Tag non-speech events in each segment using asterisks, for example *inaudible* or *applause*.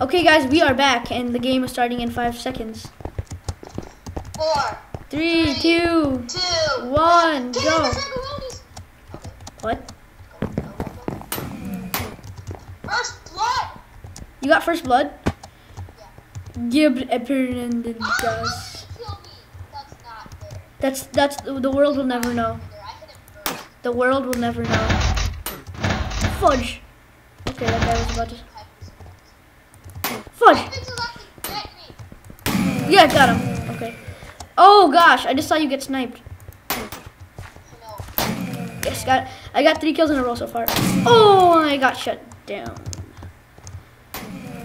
Okay, guys, we are back, and the game is starting in five seconds. Four, Three, Three, two, two, one, Get go. in the macaronis. Okay, What? First blood. You got first blood? Yeah. Gib Epernendez. Oh, ah, how did he kill me? That's. That's that's the world will never know. There, I hit him first. The world will never know. Fudge. Okay, that guy was about to. Type was Fudge. Pixels actually get me. Yeah, got him. Okay. Oh gosh, I just saw you get sniped. I. Yes, got. I got three kills in a row so far. Oh, I got shut down.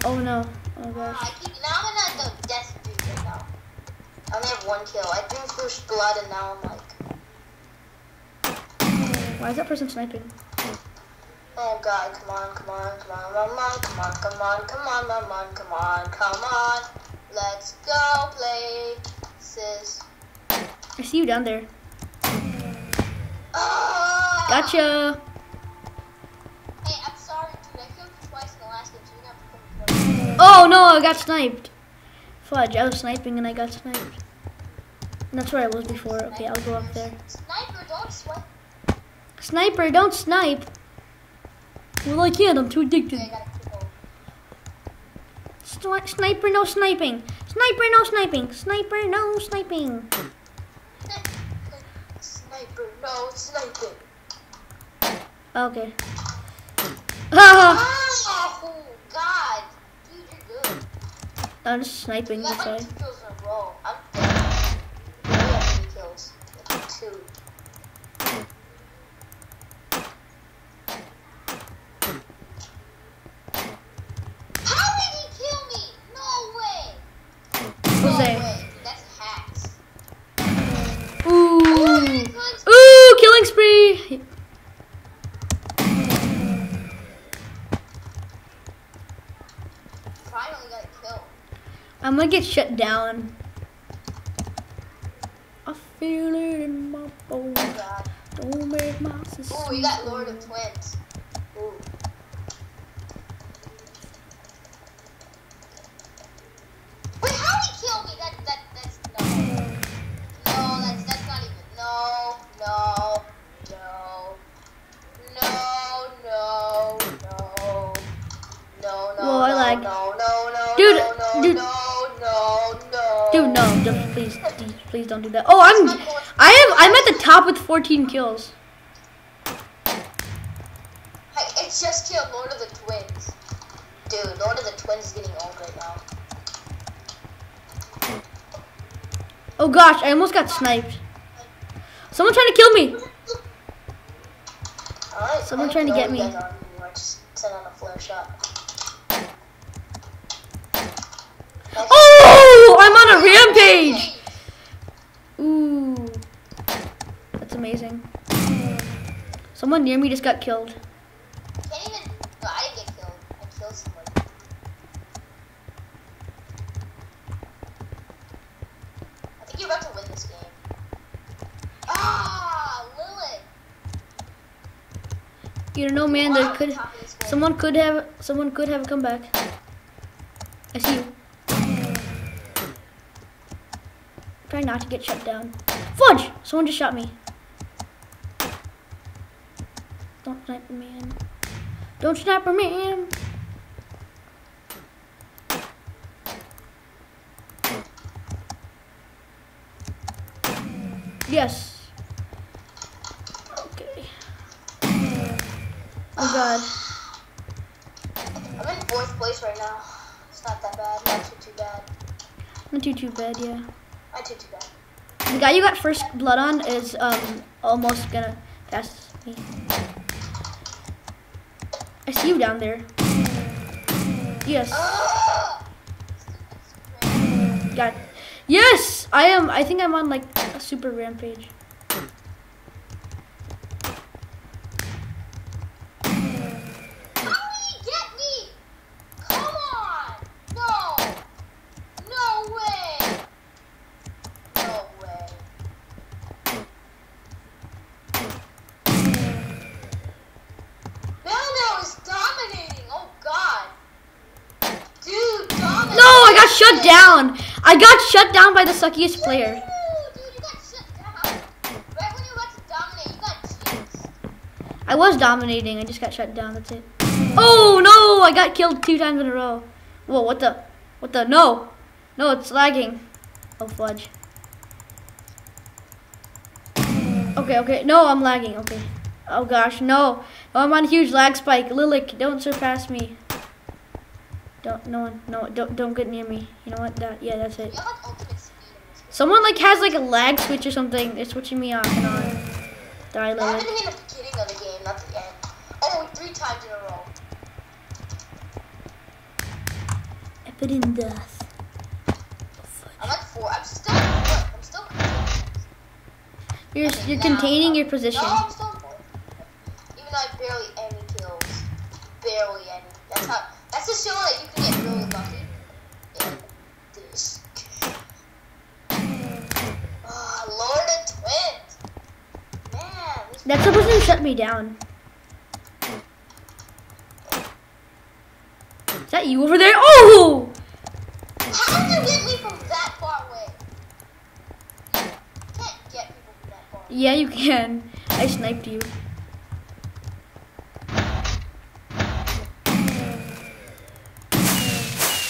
Oh no. Oh gosh. I keep, now I'm in the death streak right now. I only have one kill. I think first blood and now I'm like, Why is that person sniping? Oh god, come on, come on, come on, come on, come on, come on, come on, come on, come on, come on. Let's go places. I see you down there. Ah! Gotcha. Hey, I'm sorry, dude. I killed you twice in the last game, so you're gonna have to come with Oh no, I got sniped. Fudge, I was sniping and I got sniped. And that's where I was before. Okay, I'll go up there. Sniper, don't sweat. Sniper, don't snipe. Well, I can't. I'm too addicted. Okay, I got a kill. Sni- sniper, no sniping. Sniper, no sniping. Sniper, no sniping. Sniper, no sniping. Okay. Ah, Oh, God. Dude, you're good. I'm just sniping. That's why. two kills in a row. I'm dead. You have three kills. Two. How did he kill me? No way. No Jose. way. That's hacks. Ooh. Oh, he could- Ooh, killing spree. Finally got a kill. I'm gonna get shut down. I feel it in my bones. Oh, God. Don't make my sister. Ooh, you got Lord of Twins. Ooh. Dude, please, please, please don't do that. Oh, I'm, I am, I'm at the top with 14 kills. Hey, it's just killed Lord of the Twins. Dude, Lord of the Twins is getting old right now. Oh gosh, I almost got sniped. Someone trying to kill me. Alright, Someone trying to get me. you guys are anymore, Just send on a flare shot. Oh, I'm on a rampage. Ooh, that's amazing. Someone near me just got killed. Can't even. No, I didn't get killed. I killed someone. I think you're about to win this game. Ah, Lilith. You don't know, man. There could, top of this game. someone could have, someone could have a comeback. I see you. Try not to get shut down. Fudge! Someone just shot me. Don't sniper man. Don't sniper man. Yes. Okay. Oh god. I'm in fourth place right now. It's not that bad. Not too too bad. Not too too bad, yeah. Not too too bad. The guy you got first blood on is um almost gonna pass me. I see you down there. Yes. *gasps* Got it. Yes! I am I think I'm on like a super rampage. How did he get me? Come on! No! No way! No way. Melno is dominating! Oh god! Dude! Shut down. I got shut down by the suckiest player. Ooh, dude, you got shut down. Right when you were about to dominate, you got jinxed. I was dominating. I just got shut down. That's it. Oh no! I got killed two times in a row. Whoa! What the? What the? No! No! It's lagging. Oh fudge. Okay. Okay. No, I'm lagging. Okay. Oh gosh, no! Oh, I'm on a huge lag spike. Lilik, don't surpass me. Don't. No one. No. Don't. Don't get near me. You know what? That. Yeah. That's it. You have like ultimate speed in this game. Someone like has like a lag switch or something. They're switching me off and on. Die, That Lilik. happened in the beginning of the game, not the end. Oh, three times in a row. Epic death. I'm like four. I'm still. I'm still You're Okay, you're containing your position. No, I'm still four. Even though I barely any kills. Barely any. That's how. That's a show that you can get really lucky. In this. Ah, Lord of Twins. Man, That's supposed to shut me down. Is that you over there? Oh! How did you get me from that far away? You can't get people from that far. Yeah, you can. I sniped you.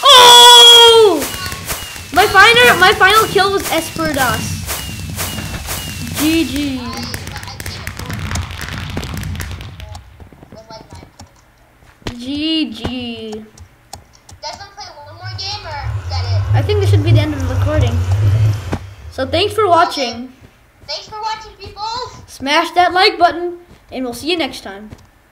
Oh! My final my final kill was Esperdas. GG. I, I With like nine kills. GG. Guys, wanna play one more game or is that it? I think this should be the end of the recording. So thanks for watching. Thanks for watching, people. Smash that like button, and we'll see you next time.